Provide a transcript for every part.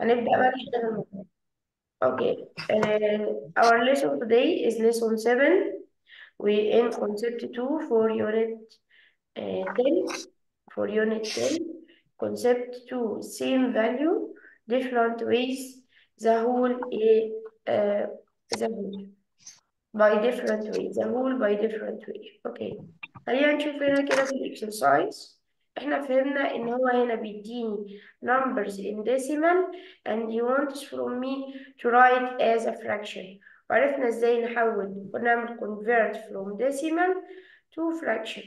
هنبدأ بقى نشتغل مع بعض. Okay. Uh, our lesson today is lesson 7. We in concept 2 for unit uh, 10. For unit 10. Concept 2, same value, different ways. The whole is uh, the whole by different ways. The whole by different way. Okay. خلينا نشوف هنا كده في الاكسرسايز احنا فهمنا ان هو هنا بيديني numbers in decimal and he wants from me to write as a fraction وعرفنا ازاي نحول ونعمل convert from decimal to fraction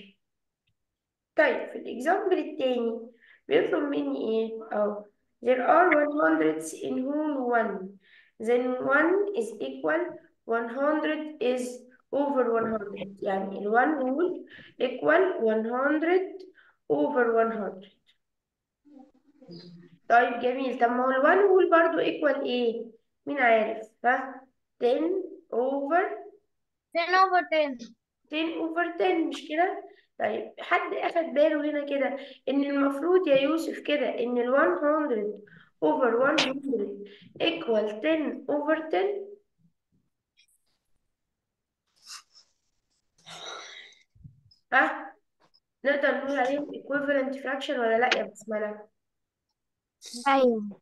طيب في الاكزامبل التاني بيطلب مني ايه اه there are 100s in whole one then 1 is equal 100 is over 100 يعني ال 1 whole equal 100 over 100 طيب جميل. طب ما هو ال 1 whole برضو equal إيه مين عارف؟ ها؟ 10 over 10 over 10 10 over 10 مش كده؟ طيب حد أخد باله هنا كده إن المفروض يا يوسف كده إن ال 100 over 100 equal 10 over 10 ها؟ نقدر نقول عليهم equivalent fraction ولا لا يا بسملة أيوه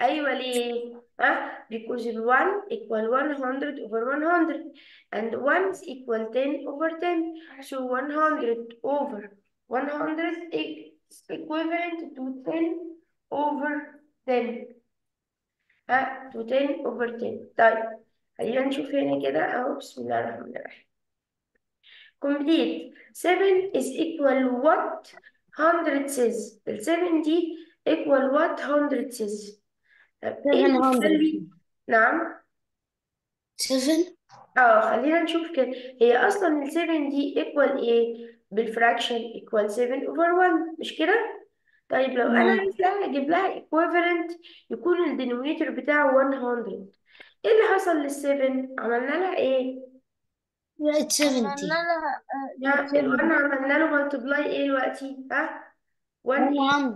أيوه ليه ها because ال 1 equal 100 over 100 and 1 is equal 10 over 10 so 100 over 100 is equivalent to 10 over 10 ها to 10 over 10 طيب خلينا نشوف هنا كده اهو بسم الله الرحمن الرحيم complete. 7 is equal what? 100 says. ال 7 دي equal what? 100 says. طب إيه اللي 700. يخلي نعم. 7 آه خلينا نشوف كده. هي أصلا ال 7 دي equal إيه بالفراكشن equal 7 over 1 مش كده؟ طيب لو أنا. عايز لها أجيب لها equivalent يكون الدينومينيتور بتاعه 100 إيه اللي حصل لل 7 عملنا لها إيه؟ بقت 70 ها ال 1 عملنا له ملتبلاي إيه دلوقتي ها 1 إيه 100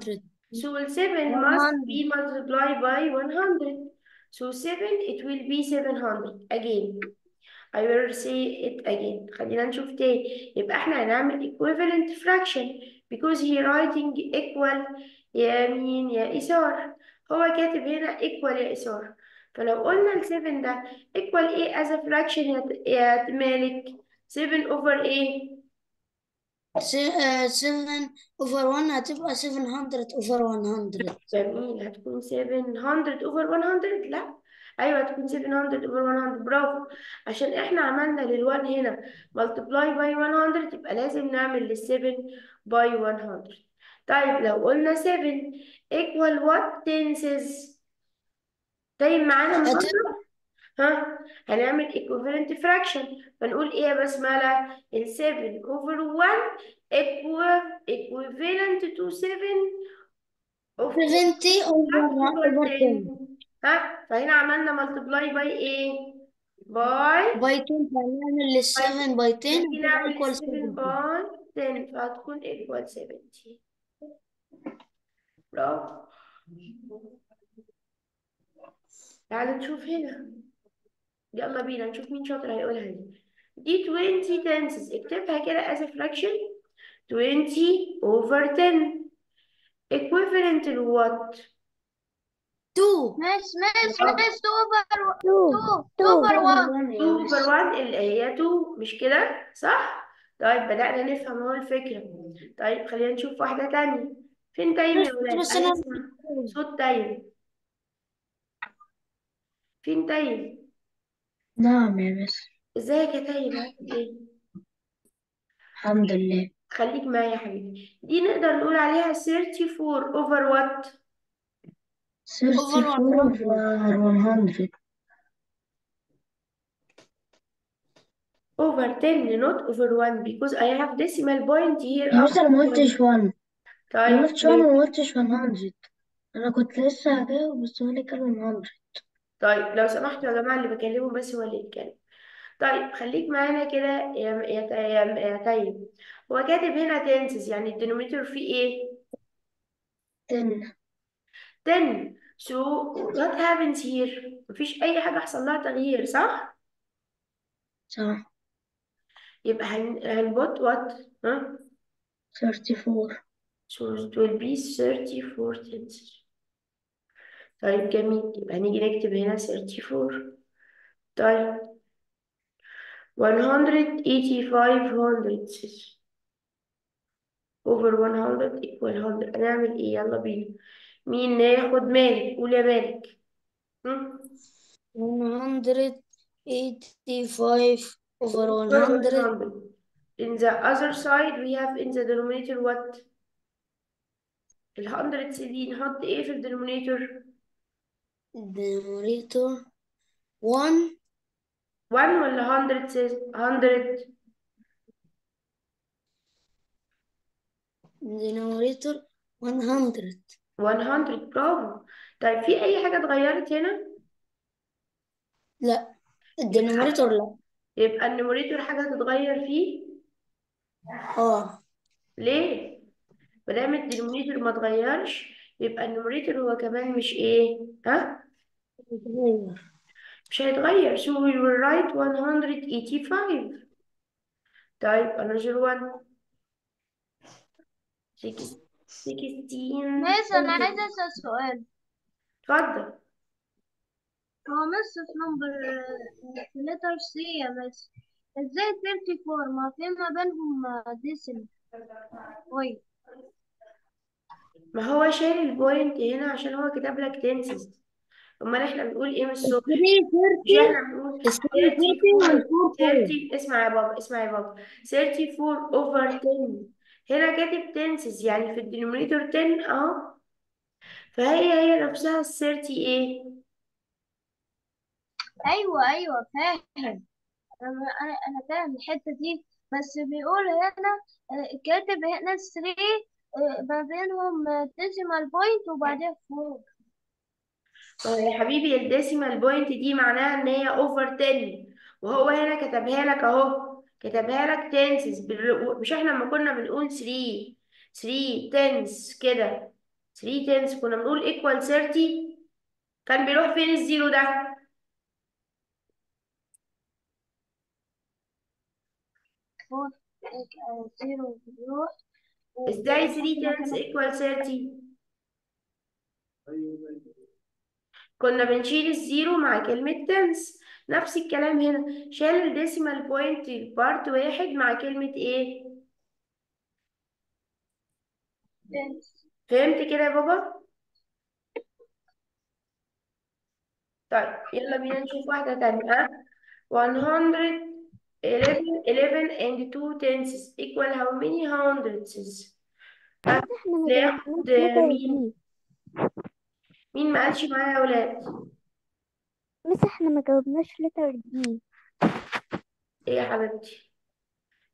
So 7 must be multiplied by 100. So 7, it will be 700 again. I will say it again. خلينا نشوف تاني. يبقى إحنا هنعمل equivalent fraction because he writing equal يا مين يا إيثار. هو كاتب هنا equal يا إيثار. فلو قلنا ال 7 ده equal إيه as a fraction يا يا مالك؟ 7 over إيه؟ 7 over 1 هتبقى 700 over 100 جميل هتكون 700 over 100 لا. أيوه هتكون 700 over 100 برافو. عشان إحنا عملنا لل1 هنا multiply by 100 يبقى لازم نعمل لل7 by 100 طيب لو قلنا 7 equal what tenses طيب معانا بره ها؟ هنعمل equivalent fraction. فنقول إيه يا بسملة ال 7 over 1 equal equivalent to 7 of 70 over 1 over 10 ها؟ فهنا عملنا ملتبلاي باي إيه by by 10 فهنعمل لل 7 by 10 نيجي هتبقى نعمل equal 7 70 by 10 فهتكون equal 70 برافو. تعالوا نشوف هنا. يلا بينا نشوف مين شاطر هيقولها دي دي 20 tenths. اكتبها كده as a fraction. 20 over 10 equivalent to what? 2 miss miss برافو. miss over 2 2 over 1 2 over 1 اللي هي 2 مش كده؟ صح؟ طيب بدأنا نفهم اهو الفكرة. طيب خلينا نشوف واحدة تانية. فين تايم يا ولاد؟ صوت تايم. فين تايم؟ نعم يا بس ازيك يا تايم عامل إيه؟ الحمد لله. خليك معايا يا حبيبي. دي نقدر نقول عليها 34 over what؟ 34 over 100 over 10 not over 1 because I have decimal point here يا بس أنا ما قلتش 1 ما طيب قلتش 1 وما قلتش 100 أنا كنت لسه هجاوب بس هو اللي كان 100 طيب لو سمحتوا يا جماعة اللي بكلمه بس هو اللي يتكلم. طيب خليك معانا كده يا يا يا يا طيب هو كاتب هنا تنسز يعني الدينوميتور فيه إيه؟ 10 10 so what happens here? مفيش أي حاجة حصل لها تغيير صح؟ صح. يبقى هن... هنبوت what ها؟ 34 so it will be 34 tenses. طيب جميل. يبقى هنيجي نكتب هنا 34 طيب. 185 hundredths over 100 equal 100 هنعمل إيه؟ يلا بينا. مين ياخد مالك؟ قول يا مالك. هم؟ 185 over over 100 in the other side we have in the denominator what? ال hundreds دي نحط إيه في الدينومينيتور. Denominator 1 1 ولا hundreds 100 denominator 100 100 برافو طيب في أي حاجة اتغيرت هنا؟ لا. ال denominator لا. يبقى ال numerator حاجة تتغير فيه؟ آه. ليه؟ مادام ال denominator ما اتغيرش يبقى ال numerator هو كمان مش إيه ها؟ مش هيتغير. So we will write 185 طيب another one. Six- 16 ماشي أنا عايزة أسأل سؤال. اتفضل. هو miss في number في letter C يا miss. إزاي 34 ما في ما بينهم decimal طيب ما هو شايل ال point هنا عشان هو كتب لك tenths أمال إحنا بنقول إيه من الصبح؟ مش إحنا بنقول 34 30 اسمع يا بابا اسمع يا بابا. 34 over 10 هنا كاتب tenths يعني في ال denominator 10 أهو. فهي هي نفسها ال 30 إيه؟ أيوه أيوه فاهم. أنا أنا أنا فاهم الحتة دي. بس بيقول هنا آه، كاتب هنا 3 ما بينهم decimal point وبعدين فوق. ما هو يا حبيبي ال decimal point دي معناها إن هي over 10 وهو هنا كتبها لك أهو. كتبها لك tenths مش إحنا لما كنا بنقول 3 3 tenths كده. 3 tenths كنا بنقول equal 30 كان بيروح فين ال zero ده؟ zero بيروح إزاي 3 times equal 30 كنا بنشيل ال zero مع كلمة tenths نفس الكلام هنا شال ال decimal point part واحد مع كلمة إيه؟ فهمت كده يا بابا؟ طيب يلا بينا نشوف واحدة تانية 100 11 11 and 2 tenths equal how many hundredths ناخد مين مين ما قالش معايا يا ولاد مس إحنا ما جاوبناش لتر دي إيه يا حبيبتي؟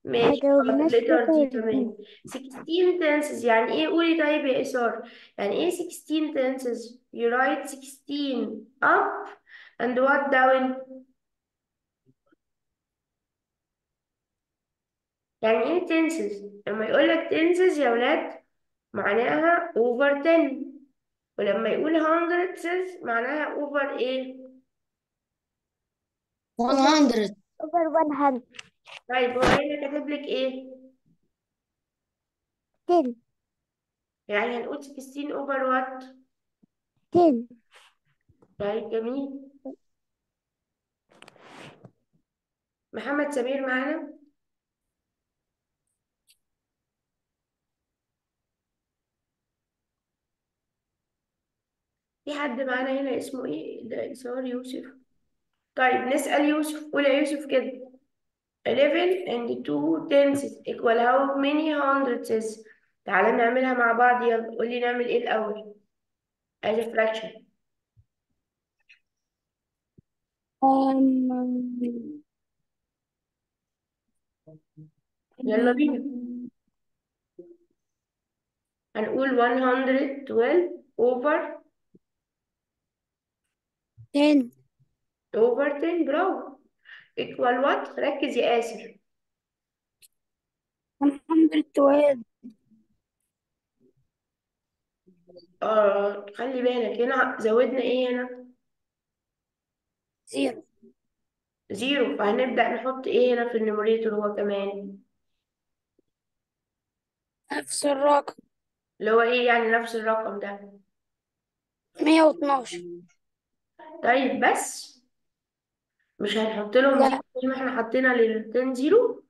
ماشي جاوبناش لتر دي تمام. 16 tenses يعني إيه؟ قولي طيب يا إسار. يعني إيه 16 tenses you write 16 up and what down يعني إيه tenses لما يقول لك tenses يا ولاد معناها over 10 ولما يقول hundredths معناها over إيه 100 over 100 طيب هو هنا كاتب لك إيه 10 يعني هنقول 16 over what 10 طيب جميل. محمد سمير معانا؟ في حد معانا هنا اسمه إيه؟ ده إسار يوسف. طيب نسأل يوسف قول يا يوسف كده. 11 and 2 tenths equal how many hundredths تعالى نعملها مع بعض يلا. قولي نعمل إيه الأول؟ as a fraction. يلا بينا. هنقول 112 over 10 over 10 برافو equal what? ركز يا آسر. 112 آه خلي بالك. هنا زودنا إيه هنا؟ زيرو. zero. فهنبدأ نحط إيه هنا في ال numerator هو كمان؟ نفس الرقم. اللي هو إيه يعني نفس الرقم ده؟ مية واتناشر. طيب بس مش هنحط لهم لا. زي ما إحنا حطينا لل ten zero؟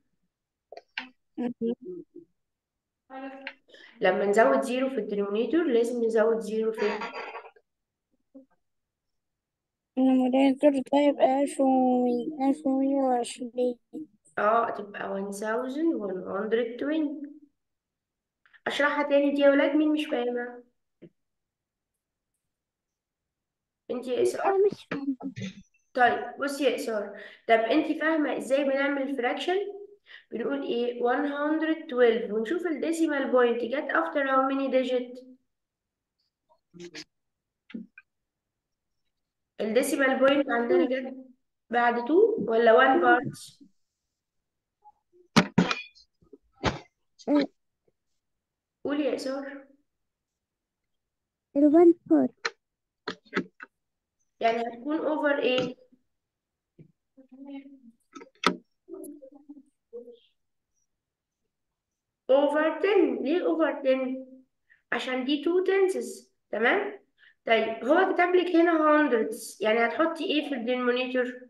لما نزود zero في ال denominator لازم نزود zero في ال numerator ده يبقى ألف ومية ألف ومية وعشرين. آه تبقى 1120 أشرحها تاني دي يا ولاد؟ مين مش فاهمة انت يا اسراء مش طيب بصي يا إسراء. طب انت فاهمة إزاي بنعمل fraction بنقول إيه؟ 112 ونشوف ال decimal point جت after how many digit ال decimal point عندنا جت بعد 2 ولا 1 part قولي يا إسراء. ال one four يعني هتكون over إيه over 10 ليه over 10 عشان دي 2 tenths. تمام؟ طيب هو كتب لك هنا hundredths. يعني هتحطي إيه في ال denominator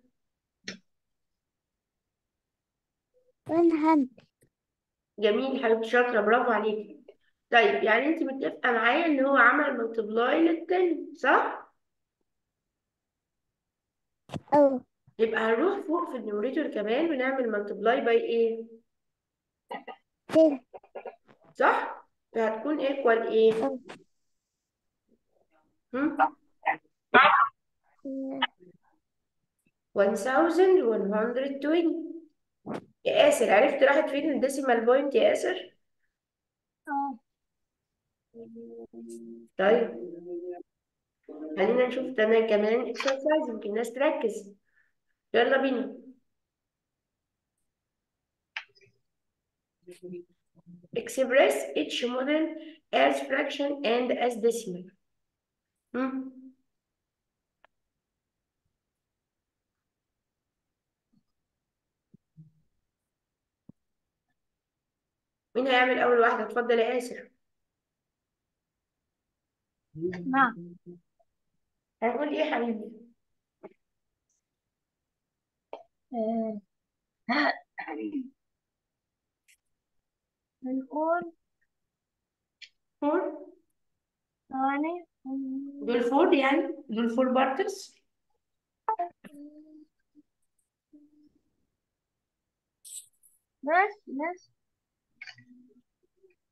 one hundred جميل حبيبتي شاطرة برافو عليكي. طيب يعني انت متفقة معايا إن هو عمل multiply للتاني صح؟ يبقى هنروح فوق في ال numerator كمان ونعمل multiply by إيه؟ صح؟ فهتكون equal إيه؟ أو هم؟ آه، 1120 يا ياسر عرفت راحت فين ال decimal point يا ياسر؟ آه طيب خلينا نشوف تمام كمان exercise يمكن الناس تركز. يلا بينا. Express each model as fraction and as decimal. هم؟ مين هيعمل أول واحدة؟ اتفضل يا ياسر نعم. هنقول إيه يا حبيبي؟ آه، بنقول فور؟ ثواني. دول فور يعني؟ دول فور بارتس بس بس.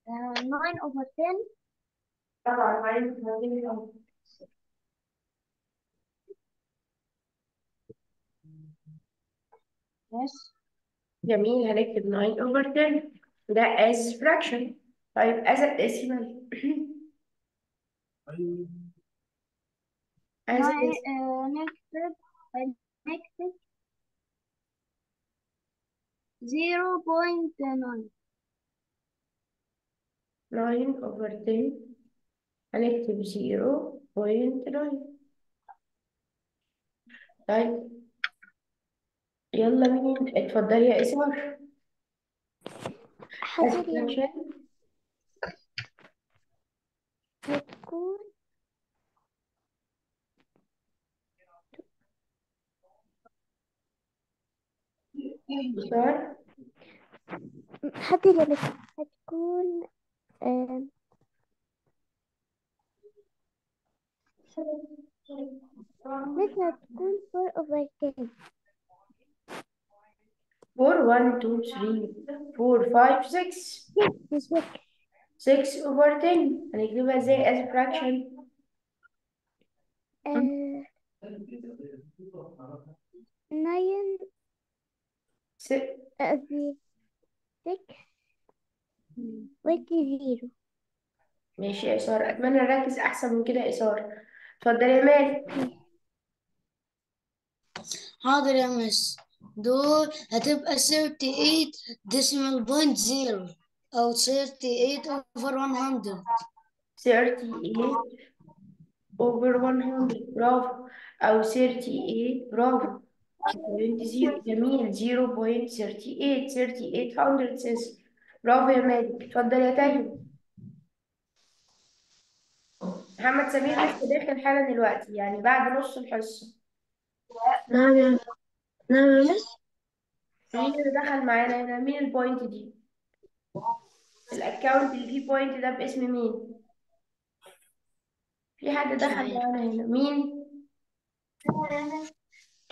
آه، 9 over 10 طبعا معايا متفاهمين الأول بس جميل هنكتب 9 over 10 ده as fraction طيب as a decimal as a ناي- decimal آه، نكتب نكتب 0.9 9 over 10 هنكتب 0.9 طيب يلا مين اتفضلي يا as حاضر يا مس. fraction هتكون إسمار حاضر يا مس. هتكون آه، miss هتكون four over ten 4 1 2 3 4 5 6 بالظبط 6 over 10 هنكتبها إزاي as fraction. nine س- قصدي سكس ويتي zero ماشي يا إسار أتمنى نركز أحسن من كده يا إسار اتفضل يا مالك حاضر يا مس. دول هتبقى 38 decimal point zero أو 38 over 100 38 over 100 برافو أو 38 برافو جميل. 0.38 38 hundredths برافو يا مالك اتفضل يا تاني. محمد سمير لسه داخل حالا دلوقتي يعني بعد نص الحصة. نعم يا نعم. يا miss مين اللي دخل معانا هنا؟ مين ال point دي؟ ال account اللي فيه point ده باسم مين؟ في حد دخل معانا هنا؟ مين؟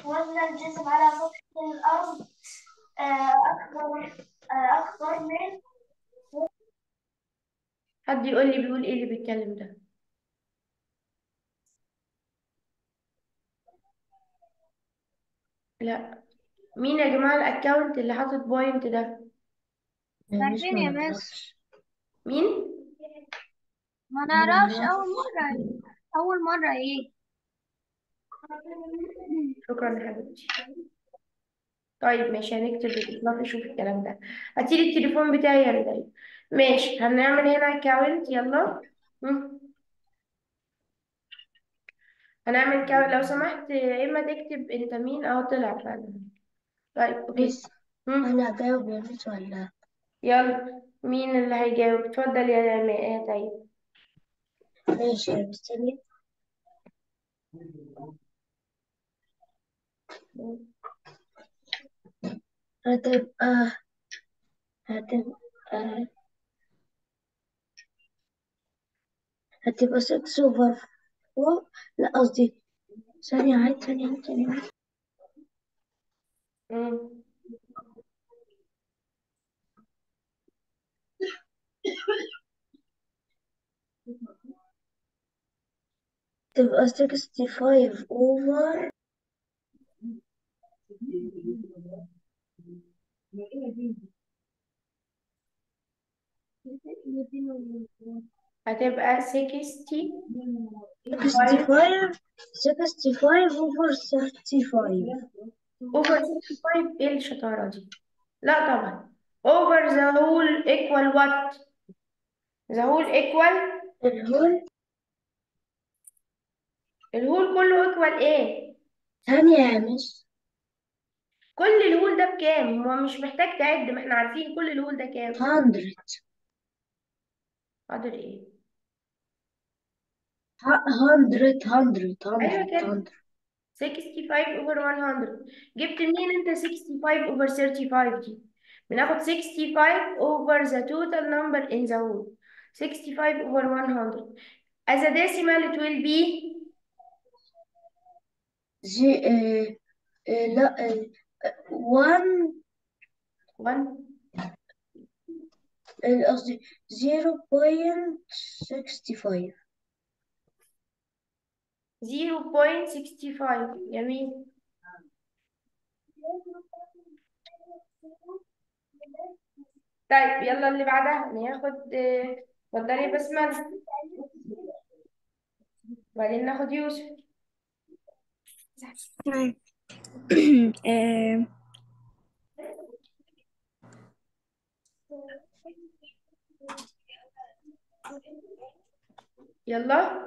وزن الجسم على سطح الأرض أكبر أكبر من حد يقول لي بيقول إيه اللي بيتكلم ده؟ لا. مين يا جماعة ال account اللي حاطط point ده؟ يا miss عارفين ما يا نعرفش. miss مين؟ ما نعرفش أول مرة. أول مرة إيه؟ شكرا يا حبيبتي. طيب ماشي هنكتب الإطلاق نشوف الكلام ده. هاتيلي التليفون بتاعي يا رضا. ماشي هنعمل هنا account يلا مم. هنعمل account لو سمحت يا إما تكتب أنت مين أو طلع فعلا. طيب okay. miss مم. أنا أجاوب يا miss ولا؟ يلا. مين اللي هيجاوب؟ اتفضل يا يا طيب. ماشي يا مس ثانية هتبقى هتبقى هتبقى 6 over 4 لا قصدي ثانية عيد ثانية عيد ثانية عيد. تبقى 65 over هتبقى 60 65 65 over 35 over 65 إيه الشطارة دي؟ لا طبعا. over the whole equal what? the whole equal الهول الهول كله equal إيه؟ ثانية يا مس. كل الهول ده بكام؟ هو مش محتاج تعد ما إحنا عارفين كل الهول ده كام. 100 حاضر إيه؟ 100 100 ايوه 100 كده 100 65 over 100 جبت منين انت 65 over 35 دي بناخد 65 over the total number in the whole 65 over 100 as a decimal it will be زي آه آه لا آه 1 1 آه، قصدي 0.65 0.65 جميل طيب يلا اللي بعدها ناخد اتفضلي بسملة. وبعدين ناخد يوسف. تمام آه، يلا.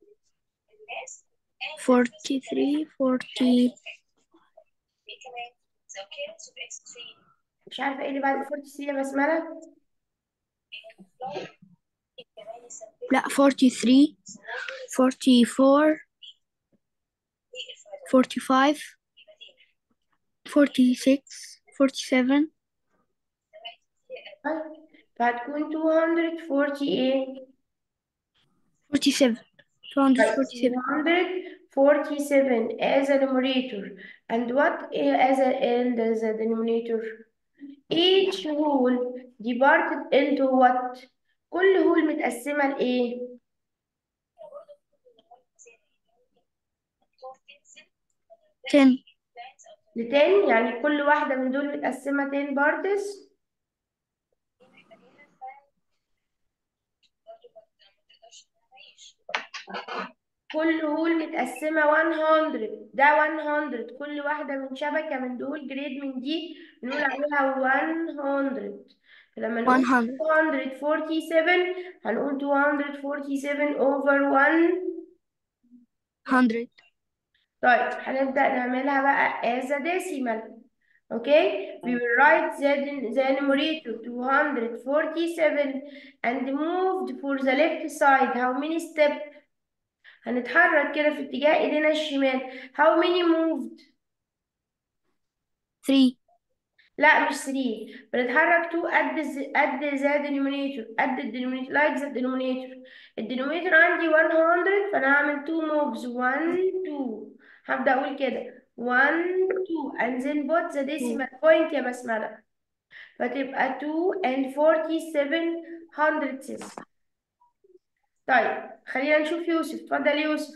43, 40. مش عارفه ايه اللي بعد 43 يا بسمله لا 43 44 45 46 47 فهتكون 248 47 247 as a numerator and what as a and as a denominator each whole divided into what كل هول متقسمة لإيه؟ ten لتن يعني كل واحدة من دول متقسمة 10 بارتس كل هول متقسمة 100 ده 100 كل واحدة من شبكة من دول جريد من دي بنقول عليها 100 لما نقول 247 هنقول 247 over 100 طيب هنبدأ نعملها بقى as a decimal. Okay, we will write the, the numerator 247 and moved for the left side. How many steps? هنتحرك كده في اتجاه إيدينا الشمال. How many moved? Three. لا مش 3 بنتحرك 2 قد قد the denominator. قد ال denominator like the denominator. ال denominator عندي 100 فأنا هعمل 2 moves. 1 2 هبدأ أقول كده. 1 2 and then put the decimal point يا بسملة. فتبقى 2 and 47 hundredths. طيب خلينا نشوف يوسف. اتفضل يوسف.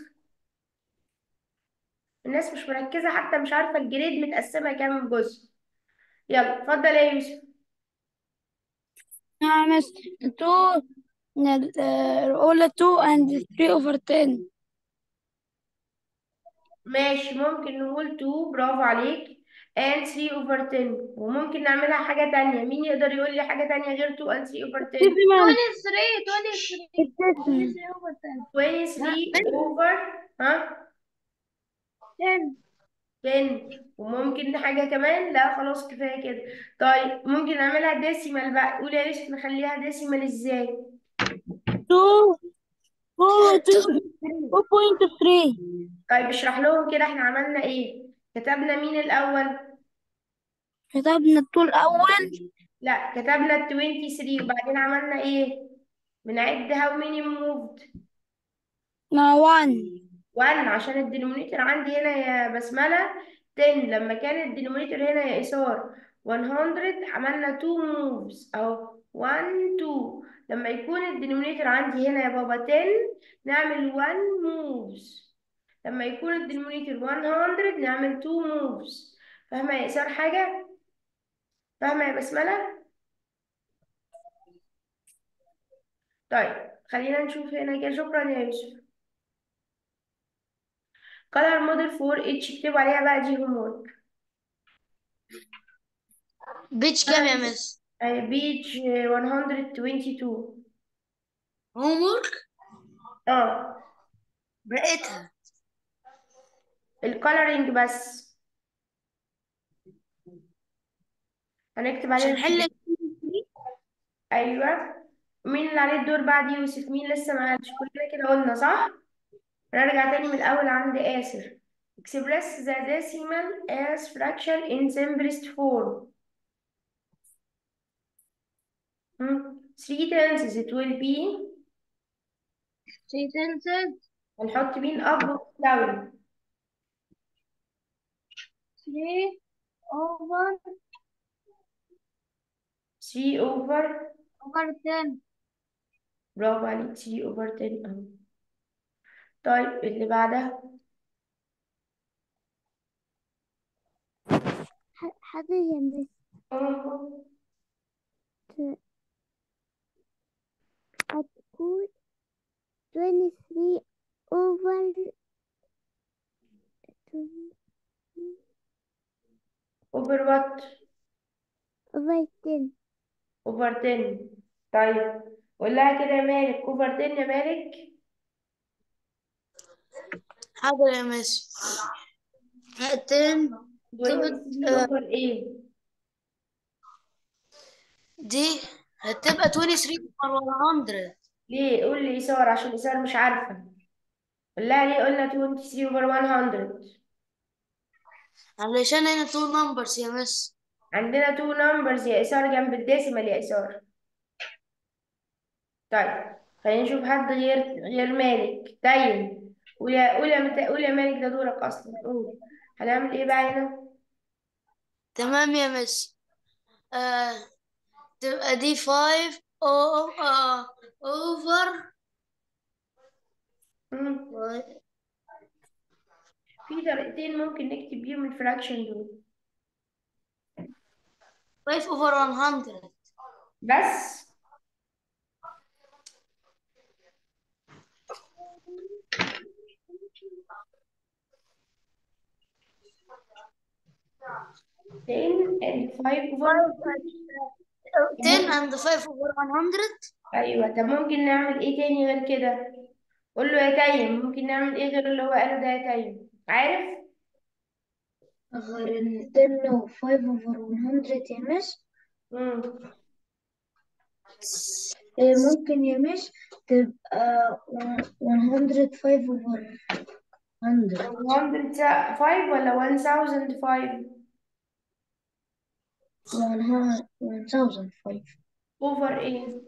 الناس مش مركزة حتى مش عارفة الجريد متقسمة كام جزء. يلا اتفضل يا يوسف. نعم two الأولى two and three over ten. ماشي ممكن نقول 2 برافو عليك. And 3 over 10 وممكن نعملها حاجة تانية. مين يقدر يقول لي حاجة تانية غير 2 and 3 over 10 23 23 decimal 23 over 23 10 over? ها 10 10 وممكن حاجة كمان؟ لا خلاص كفاية كده. طيب ممكن نعملها decimal بقى. قول يا يوسف نخليها decimal إزاي؟ Two. Two two two point three. طيب اشرح لهم كده إحنا عملنا إيه. كتبنا مين الأول؟ كتبنا الطول الأول. لا كتبنا ال 23 وبعدين عملنا إيه؟ بنعد how many moved. مع one. 1 عشان ال denominator عندي هنا يا بسملة. 10 لما كان ال denominator هنا يا إيثار. 100 عملنا 2 moves أهو 1 2 لما يكون ال denominator عندي هنا يا بابا 10 نعمل 1 moves لما يكون ال denominator 100 نعمل 2 moves فاهمة يا إيثار حاجة؟ فاهمة يا بسملة؟ طيب خلينا نشوف هنا كده. شكرا يا يوسف. color model for each اكتبوا عليها بقى دي homework page كام يا miss؟ page 122 homework آه. بقيتها ال coloring بس. هنكتب عشان نحل أيوه. مين اللي عليه الدور بعد يوسف؟ مين لسه ما قالش؟ كلنا كده قلنا صح؟ نرجع تاني من الأول عند آسر. express the decimal as fraction in simplest form. hmm. three tenses. It will be 3 tenses. هنحط مين؟ up و down 3 over 3 over over 10 برافو عليك 3 over 10 اهو طيب اللي بعدها حاضر يا مس أهو. هتكون 23 over over what? Over 10 over 10 طيب. قول لها كده يا مالك. Over 10 يا مالك. حاضر يا miss 10 23 over إيه دي هتبقى 23 over 100 ليه؟ قول لي إيثار عشان إيثار مش عارفة. قول لها ليه قلنا 23 over 100 علشان هنا two numbers يا miss. عندنا two numbers يا إيثار جنب ال decimal يا إيثار طيب خلينا نشوف حد غير غير مالك. time قول يا قول يا مت... قول يا مالك ده دورك أصلا. قول هنعمل إيه بقى هنا؟ تمام يا miss. آه تبقى دي 5 أو آه over. في طريقتين ممكن نكتب بيهم ال fraction دول. 5 أوفر 100 بس. ten and five over 10 and 5 over 100 أيوه طب ممكن نعمل إيه تاني غير كده؟ قول له يا تيم ممكن نعمل إيه غير اللي هو قاله ده يا تيم عارف؟ غير ال 10 و 5 over 100 يا مس مم. إيه ممكن يا مس تبقى 105 over 100 105 ولا 1005 1005 over إيه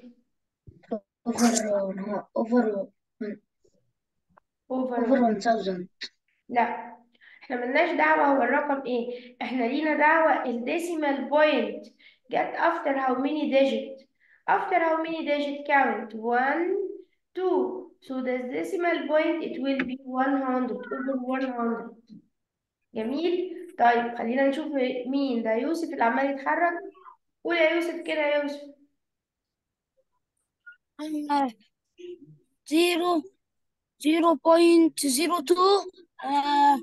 over over over over 1000 لا إحنا ملناش دعوة هو الرقم إيه. إحنا لينا دعوة ال decimal point. Get after how many digit. After how many digit count? One two. So the decimal point it will be 100 over 100 جميل؟ طيب خلينا نشوف مين. ده يوسف اللي عمال يتحرك؟ قول يا يوسف كده يا يوسف. zero zero point zero two. Uh,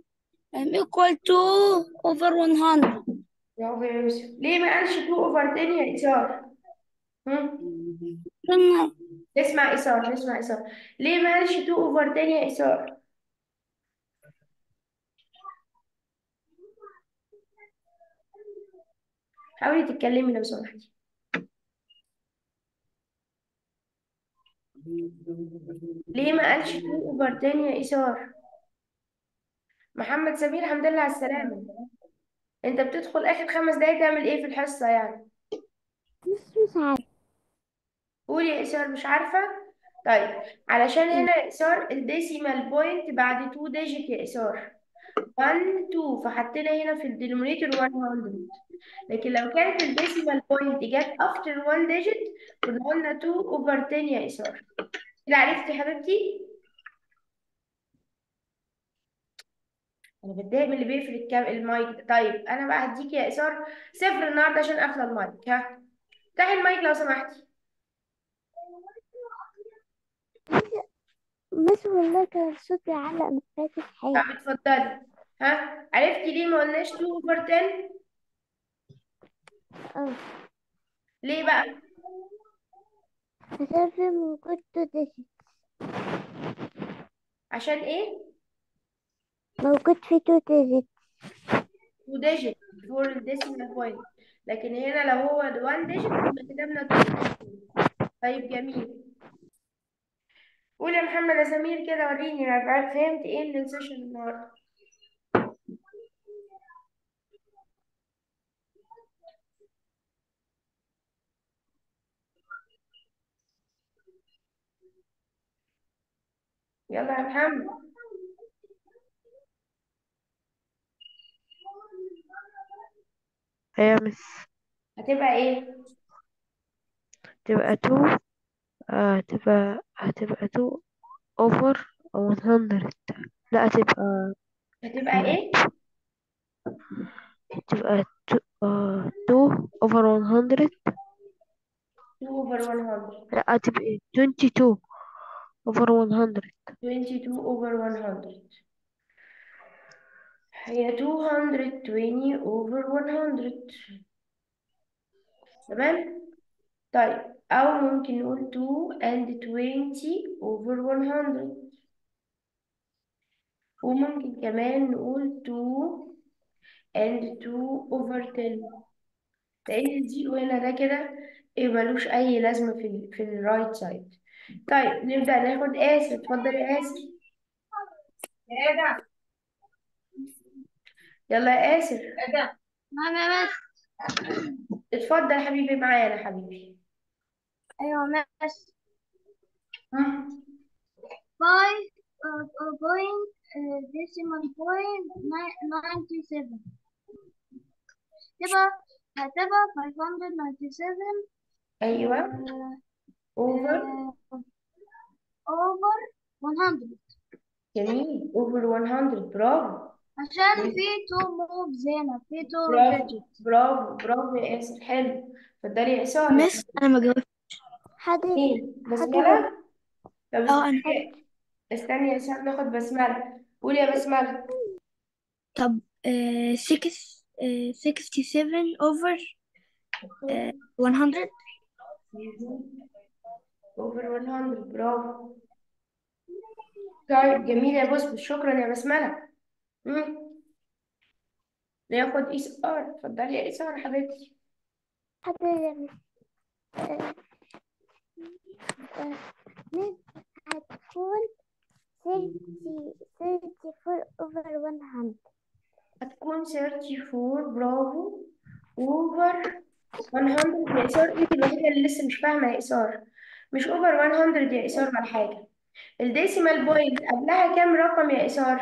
equal to over one hundred. برافو يا يوسف ليه ما قالش 2 over 10 يا؟ Then نسمع إسار نسمع إسار ليه ما قالش 2 over 10 يا إسار حاولي تتكلمي لو سمحتي ليه ما قالش 2 over 10 يا إسار محمد سمير الحمد لله على السلامة. انت بتدخل آخر خمس دقايق تعمل إيه في الحصة يعني؟ مش عارف قولي يا إسار مش عارفة. طيب علشان هنا يا إسار ال decimal point بعد 2 digit يا إسار 1 2 فحطينا هنا في ال denominator 100 لكن لو كانت ال decimal point جت after 1 digit كنا قلنا 2 over 10 يا إسار كده عرفتي يا حبيبتي؟ أنا بتضايق من اللي بيقفل ال cam ال mic. طيب أنا بقى هديكي يا إسار صفر النهارده عشان قافله المايك ها؟ افتحي المايك لو سمحتي. بس والله كان الصوت بيعلق مش فاكر حاجة طب اتفضلي ها؟ عرفتي ليه ما قلناش 2 over 10 أه. ليه بقى؟ عشان في من كنت digit عشان إيه؟ موجود في two digit 2 digit for ال decimal point. لكن هنا لو هو 1 digit كنا كتبنا 2 طيب جميل. قول يا محمد يا سمير كده وريني. أنا فهمت إيه من ال session النهارده. يلا يا محمد. هي miss. هتبقى إيه؟ تبقى two. آه تبقى هتبقى two over one hundred لا تبقى هتبقى إيه؟ تبقى two آه two over one hundred 2 over 100 لا تبقى twenty two over one hundred 22 over 100 هي 220 over 100 تمام؟ طيب أو ممكن نقول 2 and 20 over 100 وممكن كمان نقول 2 and 2 over 10 لأن ال zero هنا ده كده إيه ملوش أي لازمة في ال في ال right side طيب نبدأ ناخد آسر اتفضل يا آسر يلا يا آسر نعم يا miss اتفضل يا حبيبي معايا يا حبيبي أيوة miss ها؟ uh, uh, uh, point nine- ninety seven تبقى هتبقى five hundred ninety seven أيوه over over 100 جميل over 100 برافو عشان في two moves هنا في تو برافو برافو برافو يا ياسر حلو. اتفضلي يا إسارة miss أنا ما جاوبت حد مين؟ بسملة طب آه أنا استني استني يا إسارة ناخد بسملة قولي يا بسملة طب آه 6 آه 67 over آه 100 over 100 برافو. طيب جميل يا بسمة شكرا يا بسملة ناخد إسارة اتفضلي يا إسارة حبيبتي حد مس هتكون 30 34 over 100 هتكون 34 برافو over 100 يا إسار انت اللي لسه مش فاهمة يا إسار مش over 100 يا إسار ولا حاجة. ال decimal point قبلها كام رقم يا إسار